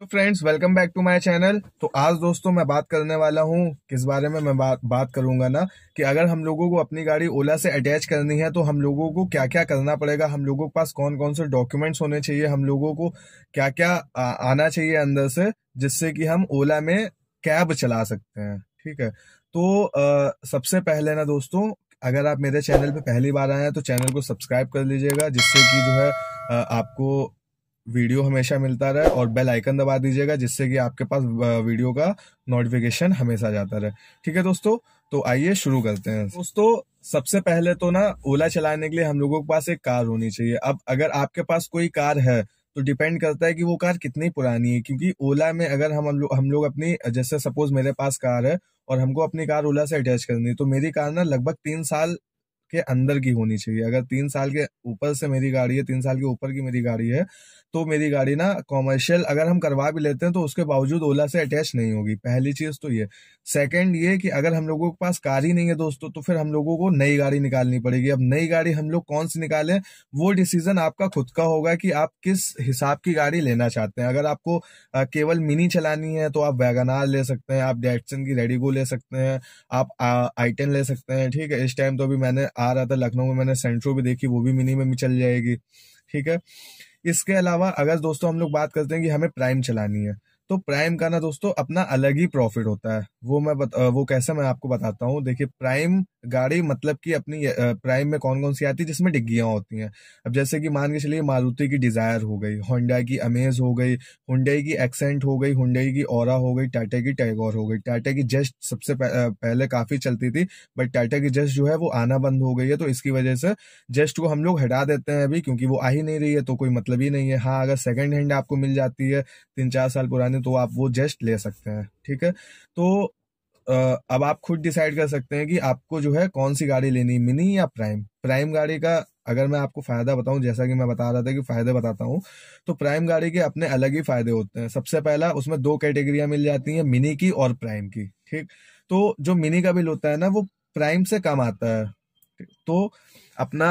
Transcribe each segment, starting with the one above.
तो friends welcome back to my channel तो आज दोस्तों मैं बात करने वाला हूँ किस बारे में मैं बात बात करूँगा ना कि अगर हम लोगों को अपनी गाड़ी ओला से अटैच करनी है तो हम लोगों को क्या क्या करना पड़ेगा हम लोगों के पास कौन कौन से डॉक्यूमेंट्स होने चाहिए हम लोगों को क्या क्या आ, आना चाहिए अंदर से जिससे कि हम ओला में कैब चला सकते हैं ठीक है? तो आ, सबसे पहले ना दोस्तों अगर आप मेरे चैनल पे पहली बार आए हैं तो चैनल को सब्सक्राइब कर लीजिएगा जिससे कि जो है आपको वीडियो हमेशा मिलता रहे और बेल आइकन दबा दीजिएगा, जिससे कि आपके पास वीडियो का नोटिफिकेशन हमेशा जाता रहे। ठीक है दोस्तों? तो आइए शुरू करते हैं। दोस्तों, सबसे पहले तो ना, ओला चलाने के लिए हम लोगों के पास एक कार होनी चाहिए। अब अगर आपके पास कोई कार है तो डिपेंड करता है कि वो कार कितनी पुरानी है, क्योंकि ओला में अगर हम हम लोग हम लोग अपनी, जैसे सपोज़ मेरे पास कार है और हमको अपनी कार ओला से अटैच करनी है तो मेरी कार ना लगभग तीन साल के अंदर की होनी चाहिए। अगर तीन साल के ऊपर से मेरी गाड़ी है, तीन साल के ऊपर की मेरी गाड़ी है तो मेरी गाड़ी ना कॉमर्शियल अगर हम करवा भी लेते हैं तो उसके बावजूद ओला से अटैच नहीं होगी। पहली चीज़ तो ये। सेकंड ये कि अगर हम लोगों के पास कार ही नहीं है दोस्तों तो फिर हम लोगों को नई गाड़ी निकालनी पड़ेगी। अब नई गाड़ी हम लोग कौन सी निकालें, वो डिसीज़न आपका खुद का होगा कि आप किस हिसाब की गाड़ी लेना चाहते हैं। अगर आपको केवल मिनी चलानी है तो आप वैगनार ले सकते हैं, आप डेटसन की रेडिगो ले सकते हैं, आप आई ले सकते हैं, ठीक है? इस टाइम तो अभी मैंने आ रहा था, लखनऊ में मैंने सेंट्रो भी देखी, वो भी मिनी में चल जाएगी, ठीक है? इसके अलावा अगर दोस्तों हम लोग बात करते हैं कि हमें प्राइम चलानी है तो प्राइम का ना दोस्तों अपना अलग ही प्रॉफिट होता है। वो मैं बत, वो कैसे मैं आपको बताता हूँ। देखिए प्राइम गाड़ी मतलब कि अपनी प्राइम में कौन कौन सी आती है जिसमें डिग्गियाँ होती हैं। अब जैसे कि मान के चलिए मारुति की डिज़ायर हो गई होंडा की अमेज हो गई हुंडई की एक्सेंट हो गई हुंडई की और हो गई टाटा की टैगोर हो गई। टाटा की जस्ट सबसे पहले काफ़ी चलती थी बट टाटा की जस्ट जो है वो आना बंद हो गई है। तो इसकी वजह से जस्ट को हम लोग हटा देते हैं अभी क्योंकि वो आ ही नहीं रही है तो कोई मतलब ही नहीं है। हाँ अगर सेकेंड हैंड आपको मिल जाती है तीन चार साल पुरानी तो आप वो जस्ट ले सकते हैं, ठीक है? तो अब आप खुद डिसाइड कर सकते हैं कि आपको जो है कौन सी गाड़ी लेनी मिनी या प्राइम? प्राइम गाड़ी का अगर मैं आपको फ़ायदा बताऊँ, जैसा कि मैं बता रहा था कि फ़ायदे बताता हूँ तो प्राइम गाड़ी के अपने अलग ही फ़ायदे होते हैं। सबसे पहला, उसमें दो कैटेगरियाँ मिल जाती हैं, मिनी की और प्राइम की, ठीक? तो जो मिनी का बिल होता है ना, वो प्राइम से कम आता है। तो अपना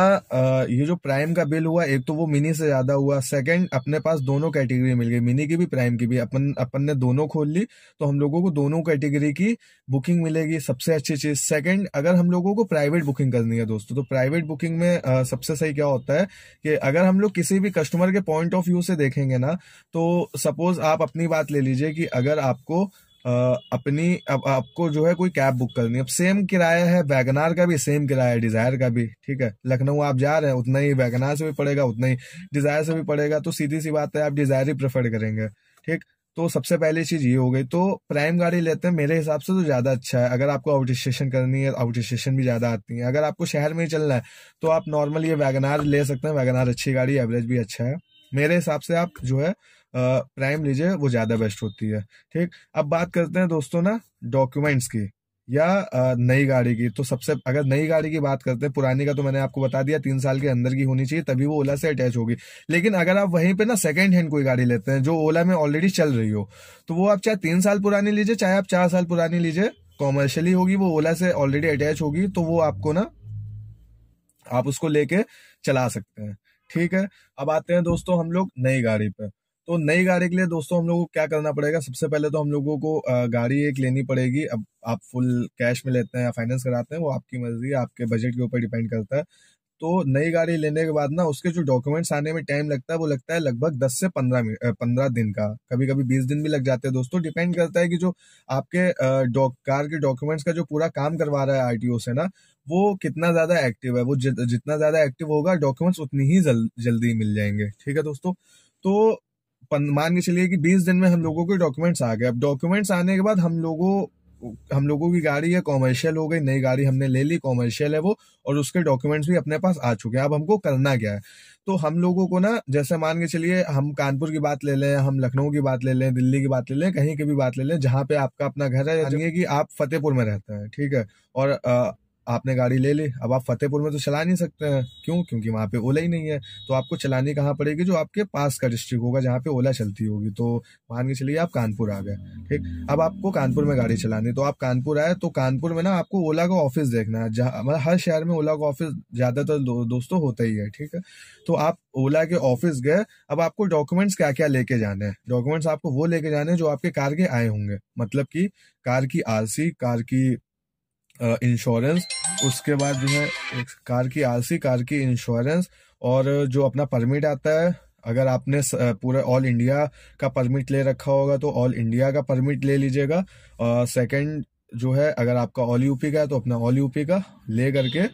ये जो प्राइम का बिल हुआ एक तो वो मिनी से ज़्यादा हुआ सेकंड अपने पास दोनों कैटेगरी मिल गई मिनी की भी प्राइम की भी। अपन अपन ने दोनों खोल ली तो हम लोगों को दोनों कैटेगरी की बुकिंग मिलेगी सबसे अच्छी चीज़। सेकंड अगर हम लोगों को प्राइवेट बुकिंग करनी है दोस्तों तो प्राइवेट बुकिंग में आ, सबसे सही क्या होता है कि अगर हम लोग किसी भी कस्टमर के पॉइंट ऑफ़ व्यू से देखेंगे ना तो सपोज़ आप अपनी बात ले लीजिए कि अगर आपको अपनी, अब आपको जो है कोई कैब बुक करनी है। अब सेम किराया है वैगनार का भी, सेम किराया है डिज़ायर का भी, ठीक है? लखनऊ आप जा रहे हैं, उतना ही वैगनार से भी पड़ेगा, उतना ही डिज़ायर से भी पड़ेगा तो सीधी सी बात है, आप डिज़ायर ही प्रेफर करेंगे, ठीक? तो सबसे पहली चीज़ ये हो गई तो प्राइम गाड़ी लेते हैं, मेरे हिसाब से तो ज़्यादा अच्छा है। अगर आपको आउट स्टेशन करनी है आउट स्टेशन भी ज़्यादा आती है। अगर आपको शहर में ही चलना है तो आप नॉर्मल ये वैगनार ले सकते हैं, वैगनार अच्छी गाड़ी, एवरेज भी अच्छा है। मेरे हिसाब से आप जो है प्राइम लीजिए, वो ज़्यादा बेस्ट होती है। ठीक? अब बात करते हैं दोस्तों ना डॉक्यूमेंट्स की, या नई गाड़ी की। तो सबसे, अगर नई गाड़ी की बात करते हैं, पुरानी का तो मैंने आपको बता दिया, तीन साल के अंदर की होनी चाहिए, तभी वो ओला से अटैच होगी। लेकिन अगर आप वहीं पे ना सेकंड हैंड कोई गाड़ी लेते हैं, जो ओला में ऑलरेडी चल रही हो तो वो आप चाहे तीन साल पुरानी लीजिए, चाहे आप चार साल पुरानी लीजिए कॉमर्शियली होगी, वो ओला से ऑलरेडी अटैच होगी तो वो आपको ना, आप उसको लेके चला सकते हैं। ठीक है? अब आते हैं दोस्तों हम लोग नई गाड़ी पे। तो नई गाड़ी के लिए दोस्तों हम लोग को क्या करना पड़ेगा? सबसे पहले तो हम लोगों को गाड़ी एक लेनी पड़ेगी। अब आप फुल कैश में लेते हैं या फाइनेंस कराते हैं वो आपकी मर्ज़ी आपके बजट के ऊपर डिपेंड करता है। तो नई गाड़ी लेने के बाद ना उसके जो डॉक्यूमेंट्स आने में टाइम लगता है वो लगता है लगभग दस से पंद्रह पंद्रह दिन का। कभी कभी बीस दिन भी लग जाते हैं दोस्तों। डिपेंड करता है कि जो आपके कार के डॉक्यूमेंट्स का जो पूरा काम करवा रहा है आरटीओ से ना वो कितना ज़्यादा एक्टिव है? वो जितना ज़्यादा एक्टिव होगा डॉक्यूमेंट्स उतनी ही जल, जल्दी मिल जाएँगे। ठीक है दोस्तों? तो मान के चलिए कि 20 दिन में हम लोगों के डॉक्यूमेंट्स आ गए। अब डॉक्यूमेंट्स आने के बाद हम लोगों हम लोगों की गाड़ी है कॉमर्शियल हो गई, नई गाड़ी हमने ले ली कॉमर्शियल है वो, और उसके डॉक्यूमेंट्स भी अपने पास आ चुके हैं। अब हमको करना क्या है? तो हम लोगों को ना, जैसे मान के चलिए हम कानपुर की बात ले लें, हम लखनऊ की बात ले लें, दिल्ली की बात ले लें, कहीं की भी बात ले लें, जहाँ पे आपका अपना घर है कि आप फतेहपुर में रहते हैं, ठीक है? और आपने गाड़ी ले ली। अब आप फतेहपुर में तो चला नहीं सकते हैं। क्यों? क्योंकि वहाँ पे ओला ही नहीं है। तो आपको चलानी कहाँ पड़ेगी? जो आपके पास का डिस्ट्रिक्ट होगा जहाँ पे ओला चलती होगी। तो मान के चलिए आप कानपुर आ गए। ठीक? अब आपको कानपुर में गाड़ी चलानी। तो आप कानपुर आए तो कानपुर में ना आपको ओला का ऑफ़िस देखना है। मतलब हर शहर में ओला का ऑफ़िस ज़्यादातर दो, दोस्तों होता ही है। ठीक है? तो आप ओला के ऑफ़िस गए। अब आपको डॉक्यूमेंट्स क्या क्या लेके जाने हैं? डॉक्यूमेंट्स आपको वो लेके जाने जो आपके कार के आए होंगे। मतलब कि कार की आरसी कार की इंश्योरेंस उसके बाद जो है एक कार की आरसी कार की इंश्योरेंस और जो अपना परमिट आता है, अगर आपने पूरा ऑल इंडिया का परमिट ले रखा होगा तो ऑल इंडिया का परमिट ले लीजिएगा। सेकंड जो है, अगर आपका ऑल यूपी का है तो अपना ऑल यूपी का ले करके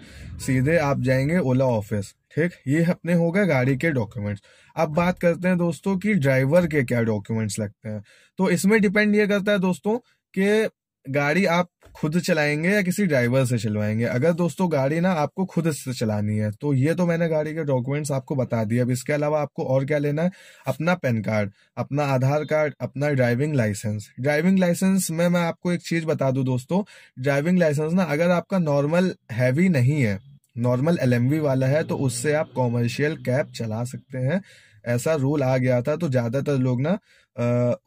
सीधे आप जाएँगे ओला ऑफ़िस ठीक? ये अपने हो गए गाड़ी के डॉक्यूमेंट्स अब बात करते हैं दोस्तों कि ड्राइवर के क्या डॉक्यूमेंट्स लगते हैं। तो इसमें डिपेंड ये करता है दोस्तों कि गाड़ी आप खुद चलाएँगे या किसी ड्राइवर से चलवाएँगे? अगर दोस्तों गाड़ी ना आपको खुद से चलानी है तो ये तो मैंने गाड़ी के डॉक्यूमेंट्स आपको बता दिए। अब इसके अलावा आपको और क्या लेना है? अपना पैन कार्ड, अपना आधार कार्ड, अपना ड्राइविंग लाइसेंस। ड्राइविंग लाइसेंस में मैं आपको एक चीज़ बता दू दोस्तों, ड्राइविंग लाइसेंस ना अगर आपका नॉर्मल हैवी नहीं है, नॉर्मल एलएमवी वाला है तो उससे आप कॉमर्शियल कैब चला सकते हैं। ऐसा रूल आ गया था तो ज़्यादातर लोग ना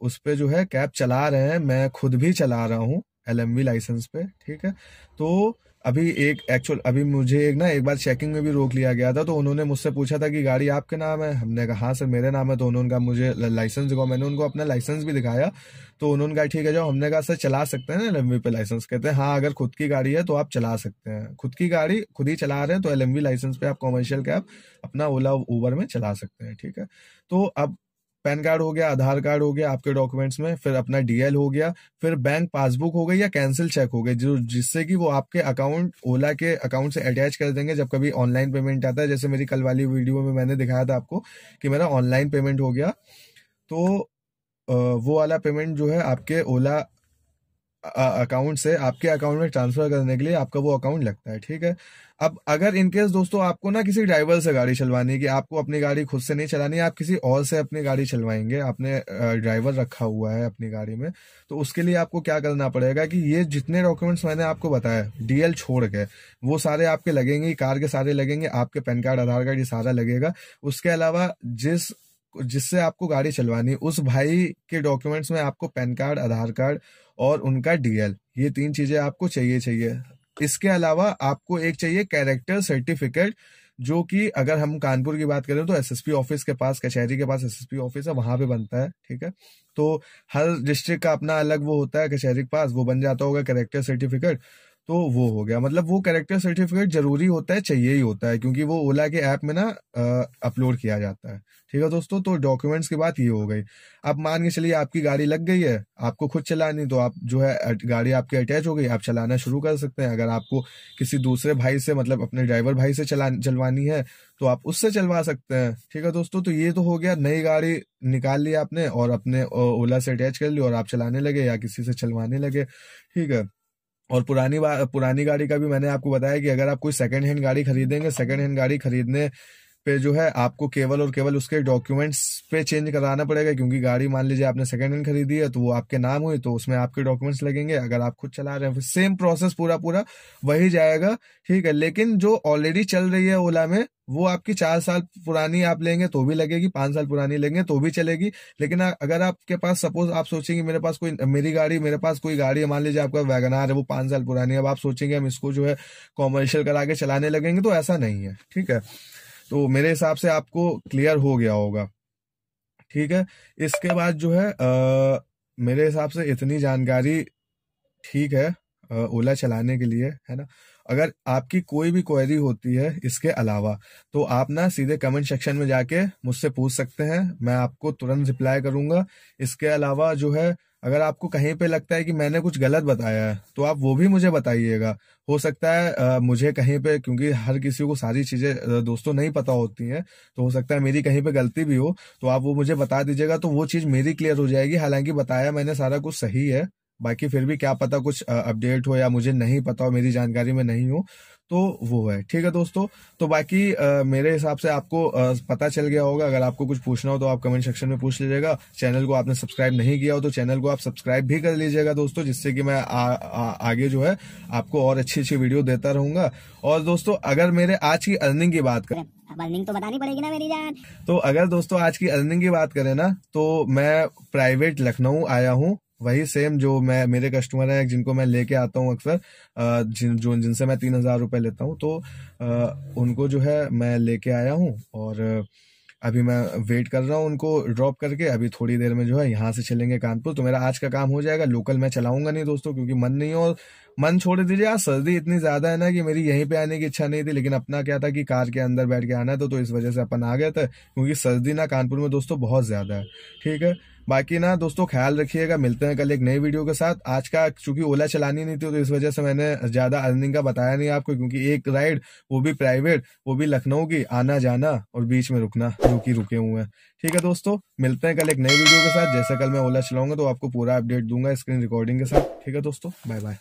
उस पर जो है कैब चला रहे हैं, मैं खुद भी चला रहा हूँ। एलएमवी लाइसेंस पे, ठीक है? तो अभी एक एक्चुअल अभी मुझे एक ना, एक बार चेकिंग में भी रोक लिया गया था तो उन्होंने मुझसे पूछा था कि गाड़ी आपके नाम है? हमने कहा हाँ सर, मेरे नाम है। तो उन्होंने कहा, मुझे लाइसेंस दिखाओ। मैंने उनको अपना लाइसेंस भी दिखाया तो उन्होंने कहा, ठीक है, जाओ। हमने कहा, सर, चला सकते हैं ना एल पे लाइसेंस कहते हैं हाँ अगर खुद की गाड़ी है तो आप चला सकते हैं। खुद की गाड़ी खुद ही चला रहे हैं तो एलएमवी लाइसेंस पे आप कॉमर्शियल कैब अपना ओला ऊबर में चला सकते हैं, ठीक है? तो अब पैन कार्ड हो गया, आधार कार्ड हो गया, आपके डॉक्यूमेंट्स में, फिर अपना डीएल हो गया, फिर बैंक पासबुक हो गई या कैंसिल चेक हो गई, जो जिससे कि वो आपके अकाउंट, ओला के अकाउंट से अटैच कर देंगे जब कभी ऑनलाइन पेमेंट आता है। जैसे मेरी कल वाली वीडियो में मैंने दिखाया था आपको कि मेरा ऑनलाइन पेमेंट हो गया। तो वो वाला पेमेंट जो है आपके ओला अकाउंट से आपके अकाउंट में ट्रांसफ़र करने के लिए आपका वो अकाउंट लगता है, ठीक है? अब अगर इनकेस दोस्तों आपको ना किसी ड्राइवर से गाड़ी चलवानी कि आपको अपनी गाड़ी खुद से नहीं चलानी आप किसी और से अपनी गाड़ी चलवाएँगे, आपने ड्राइवर रखा हुआ है अपनी गाड़ी में तो उसके लिए आपको क्या करना पड़ेगा कि ये जितने डॉक्यूमेंट्स मैंने आपको बताया डीएल छोड़ के, वो सारे आपके लगेंगे कार के सारे लगेंगे, आपके पैन कार्ड आधार कार्ड ये सारा लगेगा। उसके अलावा जिस जिससे आपको गाड़ी चलवानी उस भाई के डॉक्यूमेंट्स में आपको पैन कार्ड आधार कार्ड और उनका डीएल ये तीन चीज़ें आपको चाहिए चाहिए। इसके अलावा आपको एक चाहिए कैरेक्टर सर्टिफिकेट जो कि अगर हम कानपुर की बात करें तो एसएसपी ऑफ़िस के पास, कचहरी के पास एसएसपी ऑफ़िस है, वहाँ पे बनता है, ठीक है? तो हर डिस्ट्रिक्ट का अपना अलग वो होता है, कचहरी के पास, वो बन जाता होगा कैरेक्टर सर्टिफिकेट तो वो हो गया। मतलब वो कैरेक्टर सर्टिफिकेट ज़रूरी होता है, चाहिए ही होता है, क्योंकि वो ओला के ऐप में ना अपलोड किया जाता है। ठीक है दोस्तों तो डॉक्यूमेंट्स की बात ये हो गई। अब मान के चलिए आपकी गाड़ी लग गई है, आपको खुद चलानी तो आप जो है गाड़ी आपकी अटैच हो गई, आप चलाना शुरू कर सकते हैं। अगर आपको किसी दूसरे भाई से मतलब अपने ड्राइवर भाई से चला, चलवानी है तो आप उससे चलवा सकते हैं। ठीक है दोस्तों तो ये तो हो गया। नई गाड़ी निकाल ली आपने और अपने ओला से अटैच कर ली और आप चलाने लगे या किसी से चलवाने लगे। ठीक है। और पुरानी पुरानी गाड़ी का भी मैंने आपको बताया कि अगर आप कोई सेकंड हैंड गाड़ी खरीदेंगे सेकंड हैंड गाड़ी खरीदने पे जो है आपको केवल और केवल उसके डॉक्यूमेंट्स पे चेंज कराना पड़ेगा क्योंकि गाड़ी मान लीजिए आपने सेकंड हैंड खरीदी है तो वो आपके नाम हुई तो उसमें आपके डॉक्यूमेंट्स लगेंगे। अगर आप खुद चला रहे हैं सेम प्रोसेस पूरा पूरा वही जाएगा, ठीक है। लेकिन जो ऑलरेडी चल रही है ओला में, वो आपकी चार साल पुरानी आप लेंगे तो भी लगेगी, पाँच साल पुरानी लेंगे तो भी चलेगी। लेकिन अगर आपके पास सपोज़ आप सोचेंगे, मेरे पास कोई, मेरी गाड़ी, मेरे पास कोई गाड़ी है, मान लीजिए आपका वैगनार है, वो पाँच साल पुरानी है, अब आप सोचेंगे हम इसको जो है कॉमर्शियल करा के चलाने लगेंगे तो ऐसा नहीं है, ठीक है। तो मेरे हिसाब से आपको क्लियर हो गया होगा। ठीक है? इसके बाद जो है आ, मेरे हिसाब से इतनी जानकारी ठीक है ओला चलाने के लिए है ना? अगर आपकी कोई भी क्वेरी होती है इसके अलावा तो आप ना सीधे कमेंट सेक्शन में जाके मुझसे पूछ सकते हैं मैं आपको तुरंत रिप्लाई करूँगा। इसके अलावा जो है अगर आपको कहीं पे लगता है कि मैंने कुछ गलत बताया है तो आप वो भी मुझे बताइएगा। हो सकता है आ, मुझे कहीं पे क्योंकि हर किसी को सारी चीज़ें दोस्तों नहीं पता होती हैं तो हो सकता है मेरी कहीं पे गलती भी हो तो आप वो मुझे बता दीजिएगा तो वो चीज़ मेरी क्लियर हो जाएगी। हालाँकि बताया मैंने सारा कुछ सही है। बाकी फिर भी क्या पता कुछ अपडेट हो या मुझे नहीं पता हो मेरी जानकारी में नहीं हो तो वो है। ठीक है दोस्तों? तो बाकी आ, मेरे हिसाब से आपको आ, पता चल गया होगा। अगर आपको कुछ पूछना हो तो आप कमेंट सेक्शन में पूछ लीजिएगा। चैनल को आपने सब्सक्राइब नहीं किया हो तो चैनल को आप सब्सक्राइब भी कर लीजिएगा दोस्तों जिससे कि मैं आ, आ, आगे जो है आपको और अच्छी अच्छी वीडियो देता रहूँगा। और दोस्तों अगर मेरे आज की अर्निंग की बात करें अर्निंग तो बतानी पड़ेगी ना मेरी जान। तो अगर दोस्तों आज की अर्निंग की बात करें ना तो मैं प्राइवेट लखनऊ आया हूँ। वही सेम जो मैं मेरे कस्टमर हैं जिनको मैं लेके आता हूँ अक्सर जिन जो जिनसे मैं तीन हज़ार रुपये लेता हूँ तो आ, उनको जो है मैं लेके आया हूँ और अभी मैं वेट कर रहा हूँ उनको ड्रॉप करके अभी थोड़ी देर में जो है यहाँ से चलेंगे कानपुर तो मेरा आज का काम हो जाएगा लोकल मैं चलाऊँगा नहीं दोस्तों क्योंकि मन नहीं और मन छोड़ दीजिए यार सर्दी इतनी ज़्यादा है ना कि मेरी यहीं पे आने की इच्छा नहीं थी लेकिन अपना क्या था कि कार के अंदर बैठ के आना था तो इस वजह से अपन आ गए थे क्योंकि सर्दी ना कानपुर में दोस्तों बहुत ज़्यादा है ठीक है? बाकी ना दोस्तों, ख्याल रखिएगा, मिलते हैं कल एक नई वीडियो के साथ। आज का, चूँकि ओला चलानी नहीं थी तो इस वजह से मैंने ज़्यादा अर्निंग का बताया नहीं आपको, क्योंकि एक राइड वो भी प्राइवेट वो भी लखनऊ की, आना जाना और बीच में रुकना, जो कि रुके हुए हैं। ठीक है दोस्तों, मिलते हैं कल एक नई वीडियो के साथ। जैसे कल मैं ओला चलाऊँगा तो आपको पूरा अपडेट दूँगा स्क्रीन रिकॉर्डिंग के साथ। ठीक है दोस्तों बाय बाय